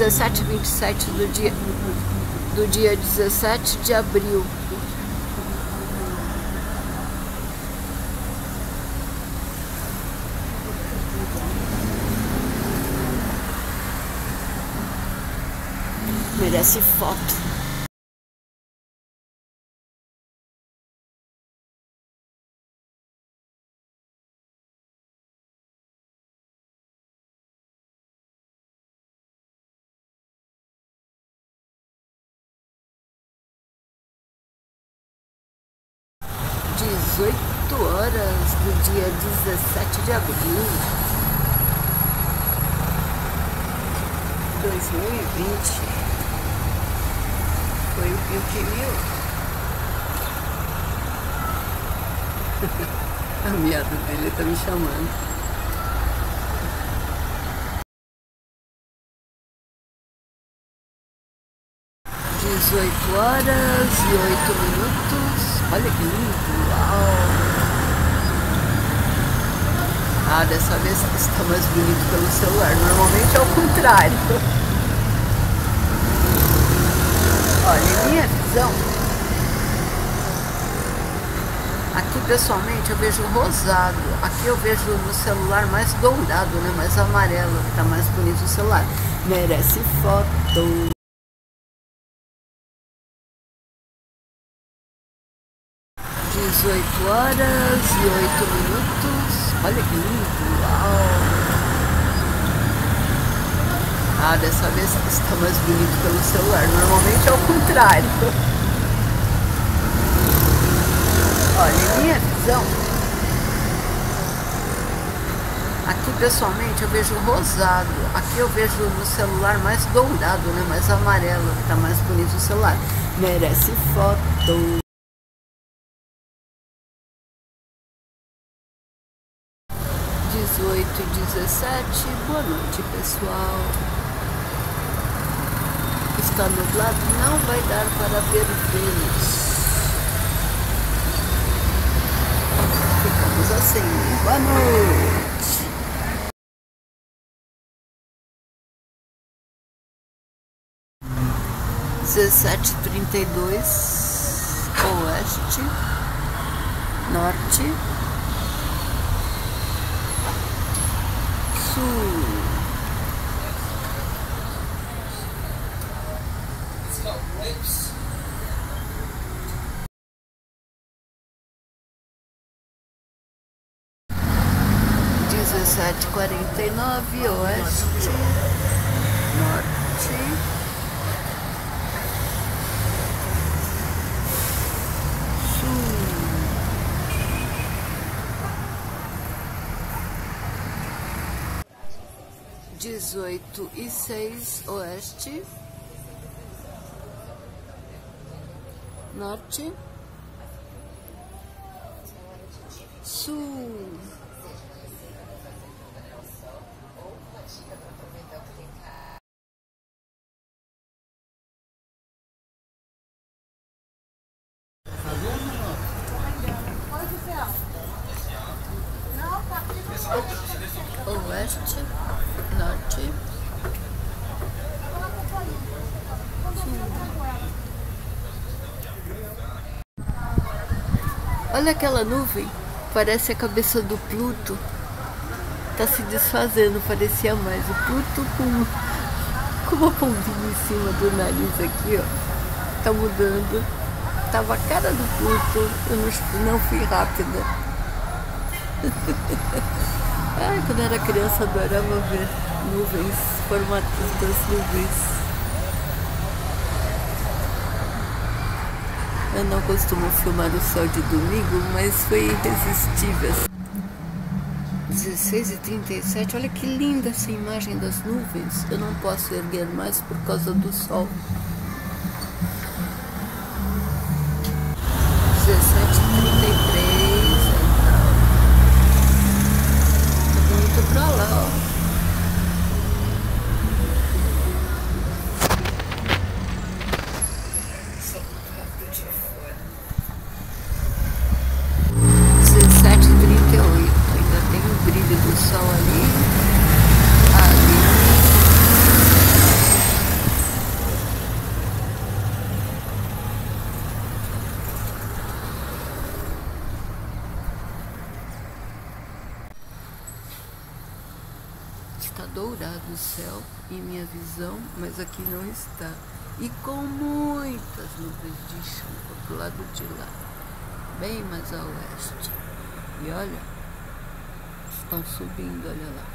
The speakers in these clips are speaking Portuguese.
17 e 27 do dia, do dia 17 de abril. Merece foto. Dezoito horas do dia 17 de abril de 2020. Foi o Pio Pneu. A miada dele tá me chamando. Dezoito horas e oito minutos. Olha que lindo. Uau. Ah, dessa vez está mais bonito pelo celular. Normalmente é o contrário. Olha, minha visão. Aqui pessoalmente eu vejo rosado. Aqui eu vejo no celular mais dourado, né? Mais amarelo, que tá mais bonito o celular. Merece foto. Horas e 8 minutos. Olha que lindo! Uau! Ah, dessa vez está mais bonito pelo celular. Normalmente é o contrário. Olha, minha visão. Aqui pessoalmente eu vejo rosado. Aqui eu vejo no celular mais dourado, né? Mais amarelo, que tá mais bonito o celular. Merece foto. 18 e 17. Boa noite, pessoal. Está nublado, não vai dar para ver Vênus. Ficamos assim. Boa noite. Dezessete trinta e dois, oeste, norte. Dezessete quarenta e nove oeste, norte. Dezoito e seis oeste, norte, sul. Oeste norte. Olha aquela nuvem, parece a cabeça do Pluto. Tá se desfazendo, parecia mais o Pluto com, com uma pombinha em cima do nariz aqui, ó. Tá mudando. Tava a cara do Pluto, eu não, não fui rápida. Ai, quando era criança adorava ver nuvens, formatos das nuvens. Eu não costumo filmar o sol de domingo, mas foi irresistível. 16 e 37, olha que linda essa imagem das nuvens. Eu não posso erguer mais por causa do sol. 17 e 33, então. Tá bonito pra lá, ó. 17h38. Ainda tem o brilho do sol ali. Ali. está dourado o céu em minha visão, mas aqui não está. E com muitas nuvens de chuva pro lado de lá, bem mais a oeste. E olha, estão subindo, olha lá.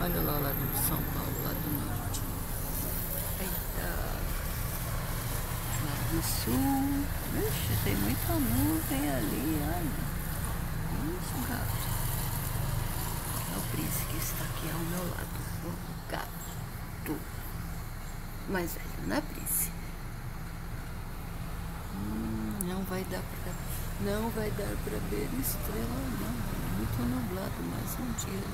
Olha lá lado de São Paulo, lá do norte. Eita. Lá do sul. Vixe, tem muita nuvem ali, olha. Isso, gato. O príncipe está aqui ao meu lado. O gato. Mas ele não é príncipe. Hum, não vai dar pra. Não vai dar pra ver estrela, não. É muito nublado mais um dia.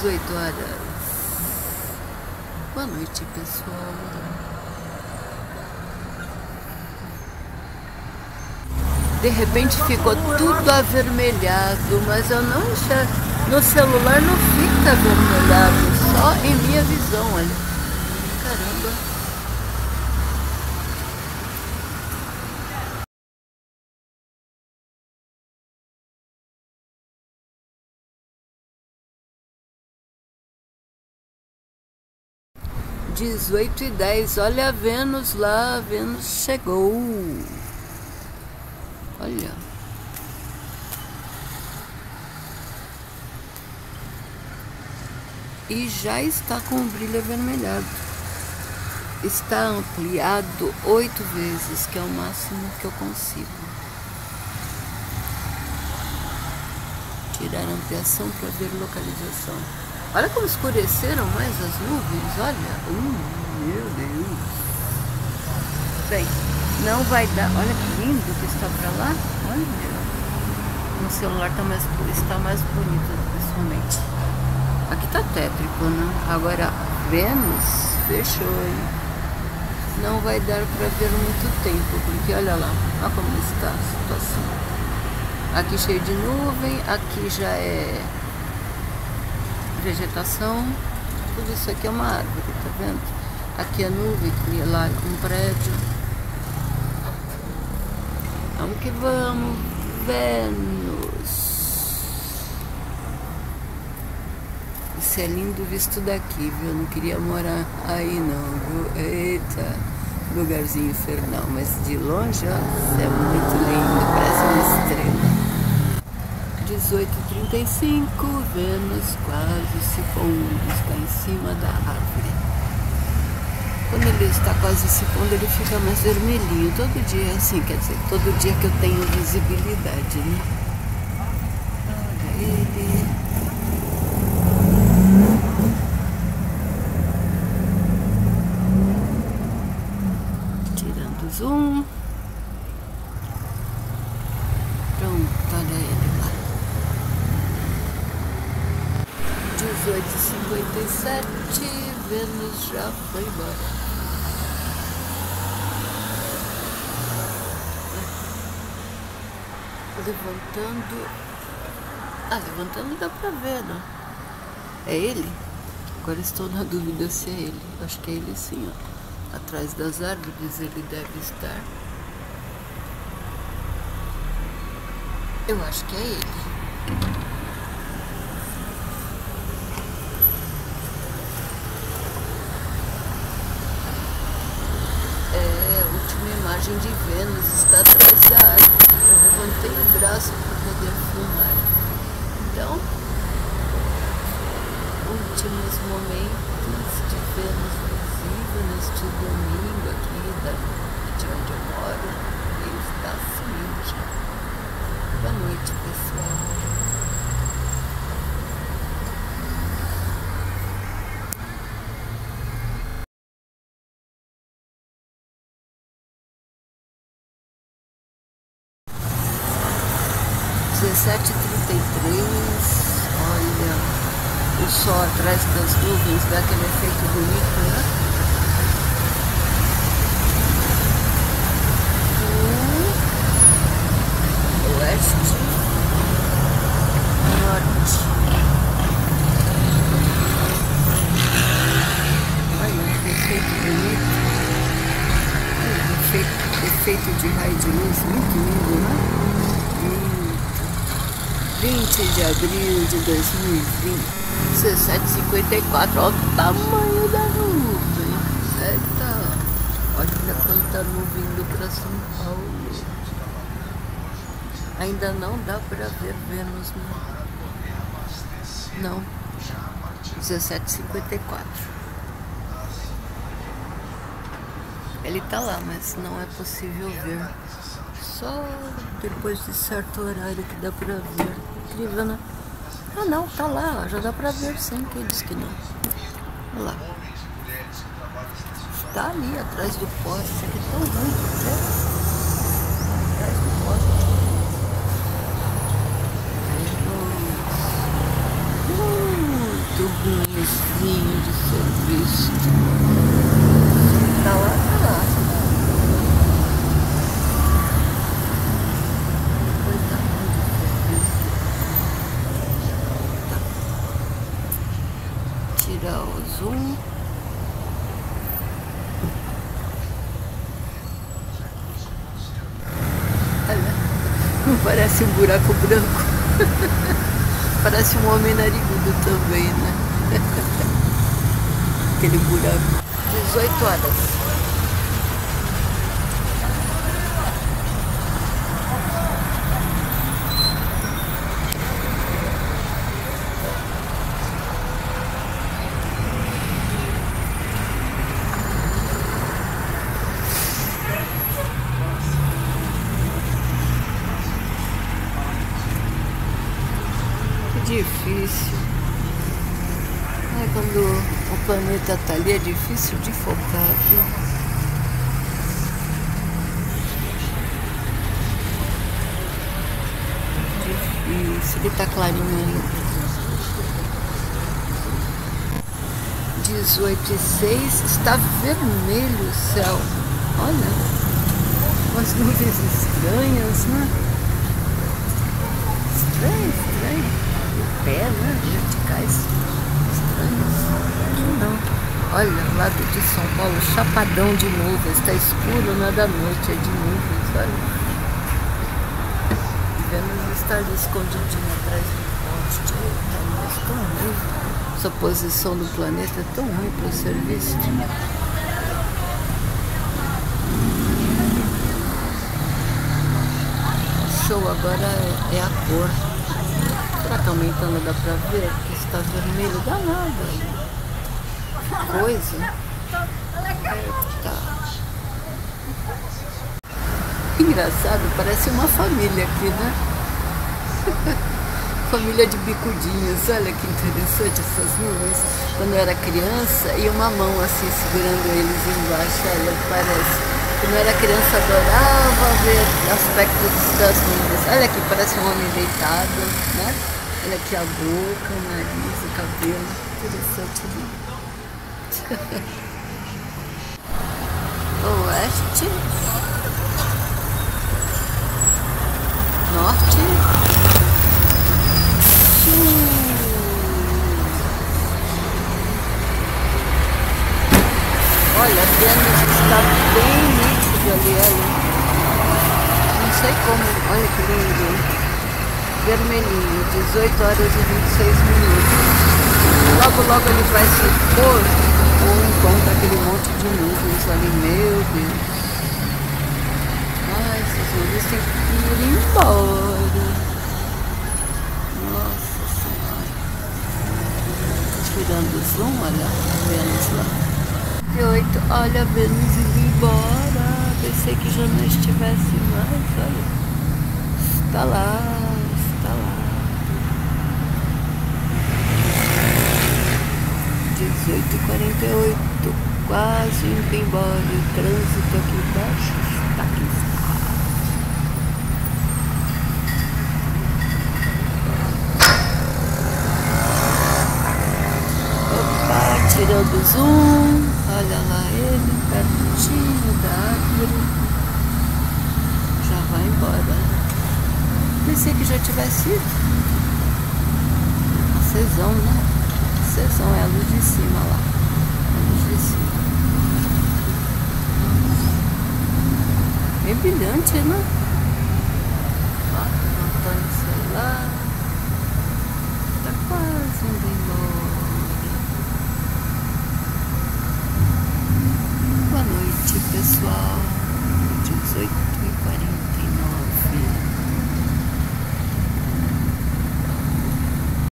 18 horas. Boa noite, pessoal. De repente ficou tudo avermelhado, mas eu não enxergo. no celular não fica avermelhado, só em minha visão, olha. 18 e 10. Olha a Vênus lá, a Vênus chegou. Olha. E já está com o brilho avermelhado. Está ampliado oito vezes, que é o máximo que eu consigo. tirar a ampliação para ver localização. Olha como escureceram mais as nuvens, olha. Uh, meu Deus. Bem, não vai dar. Olha que lindo que está para lá. Olha. No celular tá mais, está mais bonito, pessoalmente. Aqui tá tétrico, né? Agora, Vênus fechou, hein? Não vai dar para ver muito tempo, porque olha lá, olha como está a situação. Aqui cheio de nuvem, aqui já é vegetação. Tudo isso aqui é uma árvore, tá vendo? Aqui é nuvem, lá é um prédio. Vamos que vamos, Vênus. Isso é lindo visto daqui, viu? Eu não queria morar aí não, viu? Eita, lugarzinho infernal. Mas de longe, ó, é muito lindo, parece uma estrela. 18h35, Vênus quase se pondo, está em cima da árvore. Quando ele está quase se pondo, ele fica mais vermelhinho. Todo dia é assim, quer dizer, todo dia que eu tenho visibilidade, né? Olha ele. Tirando o zoom. Pronto, olha ele lá. 18h57, Vênus já foi embora. levantando. Ah, levantando dá pra ver, né? É ele? Agora estou na dúvida se é ele. Acho que é ele sim, ó. Atrás das árvores ele deve estar. Eu acho que é ele. É, a imagem de Vênus está atrás da árvore levantei o braço para poder filmar. Então, últimos momentos de Vênus visível neste domingo aqui da, de onde eu moro. Ele está sumindo já. Boa noite, pessoal. 17h33 olha o sol atrás das nuvens, dá aquele efeito bonito, né? Hum. Oeste, norte. Olha que efeito bonito. Efeito, efeito de raio de luz muito 20 de abril de 2020, 1754, olha o tamanho da nuvem. Eita, olha quanta nuvem indo para São Paulo. Ainda não dá para ver Vênus, né? Não. 1754. Ele tá lá, mas não é possível ver. Só depois de certo horário que dá pra ver. Incrível, né? Ah não, tá lá, já dá pra ver sim, quem disse que não. Olha lá. Está ali atrás do poste, isso aqui é tão ruim, certo? Atrás do poste. Muito ruimzinho de ser visto. Tá lá, tá lá. Coisa ruim de ser visto. Tá. Tirar o zoom. Olha, parece um buraco branco. Parece um homem narigudo também, né? Aquele buraco. 18 horas. difícil. É, quando o planeta tá ali é difícil de focar, viu? Difícil, ele tá clarinho ainda. 18 e 6, está vermelho o céu. Olha, umas nuvens estranhas, né? Estranho, estranho pé, né? Verticais. Olha, lado de São Paulo, chapadão de nuvens. Está escuro, não é da noite, é de nuvens, olha. Vênus está ali escondidinho atrás do poste. Eita, mas tão ruim. Essa posição do planeta é tão ruim para ser visto. Show agora é, é a cor. Será que aumentando dá pra ver? Está vermelho, dá nada. Coisa. Eita. Engraçado, parece uma família aqui, né? família de bicudinhos, olha que interessante essas nuvens. Quando eu era criança, e uma mão assim segurando eles embaixo, olha, parece. Quando eu era criança, adorava ver aspectos das nuvens. Olha aqui, parece um homem deitado, né? Olha aqui a boca, o nariz, o cabelo. Interessante, né? Oeste. Norte. Sul. Olha, Vênus está bem nítido ali, olha. Não sei como. Olha que lindo vermelhinho, 18 horas e 26 minutos. Logo, logo ele vai se pôr ou encontra aquele monte de nuvens ali, meu Deus. Ai, essas nuvens têm que ir embora. Nossa Senhora. Tirando o zoom, olha, Vênus lá. De 8, olha, Vênus indo embora. Pensei que já não estivesse mais, olha. Está lá. 18h48, quase indo embora. O trânsito aqui embaixo está aqui. Tirando zoom. Olha lá ele, pertinho da árvore. Já vai embora. Pensei que já tivesse ido. Acesão, né? Acesão é a luz de cima lá. Bem Continua. Ó, Antônio Solar. Tá quase indo embora. Boa noite, pessoal. 18 e 40.